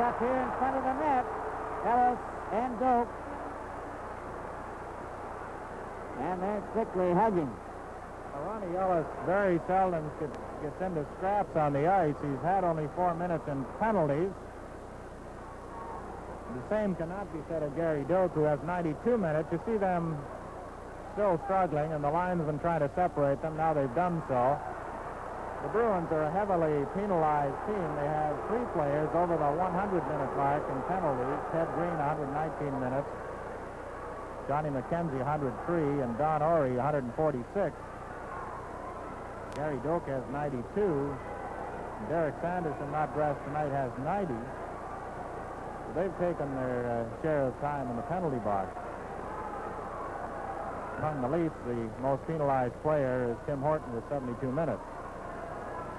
off here in front of the net. Ellis and Doak. And they're thickly hugging. Ronnie Ellis very seldom gets, into scraps on the ice. He's had only four minutes in penalties. The same cannot be said of Gary Doak, who has 92 minutes. You see them still struggling, and the linesmen trying to separate them. Now they've done so. The Bruins are a heavily penalized team. They have three players over the 100-minute mark in penalties. Ted Green, 119 minutes. Johnny McKenzie, 103, and Don Awrey, 146. Gary Doak has 92. Derek Sanderson, not dressed tonight, has 90 they've taken their uh, share of time in the penalty box. Among the Leafs, the most penalized player is Tim Horton with 72 minutes.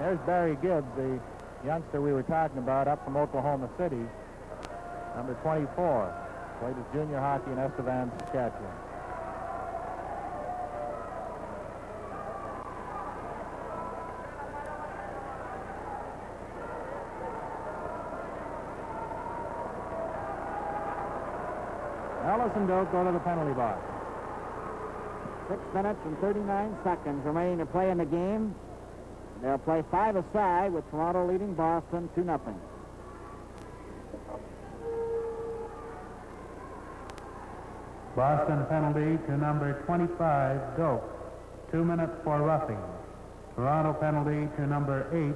There's Barry Gibbs, the youngster we were talking about up from Oklahoma City, number 24. Played his junior hockey in Estevan, Saskatchewan. Ellis and Doak go to the penalty box. Six minutes and 39 seconds remaining to play in the game. They'll play five aside with Toronto leading Boston 2 nothing. Boston penalty to number 25, Doak. Two minutes for roughing. Toronto penalty to number 8,